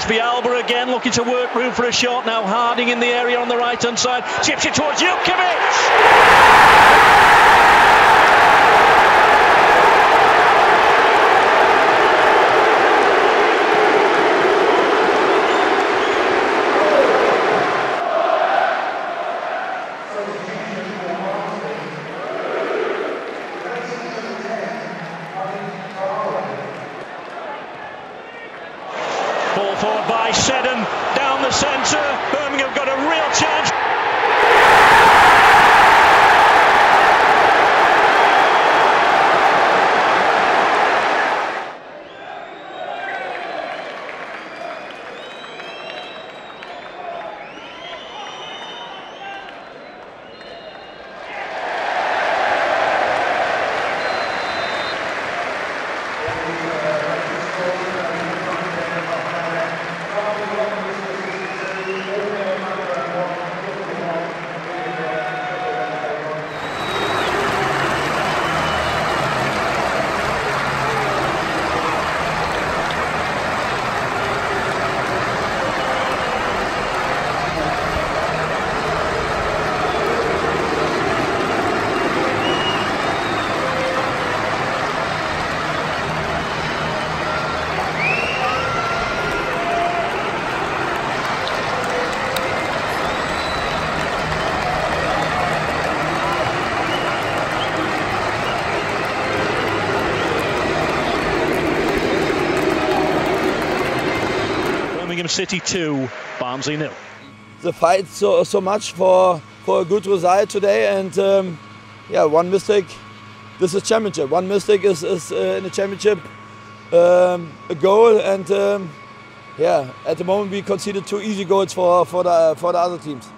Crosby Alba again looking to work room for a shot now. Harding in the area on the right hand side. Chips it towards Jutkiewicz. Forward by Seddon down the centre. Birmingham got a real chance. Birmingham City 2, Barnsley nil. the fight so so much for for a good result today and um, yeah one mistake. This is championship. One mistake is, is uh, in the championship um, a goal and um, yeah at the moment we conceded two easy goals for for the for the other teams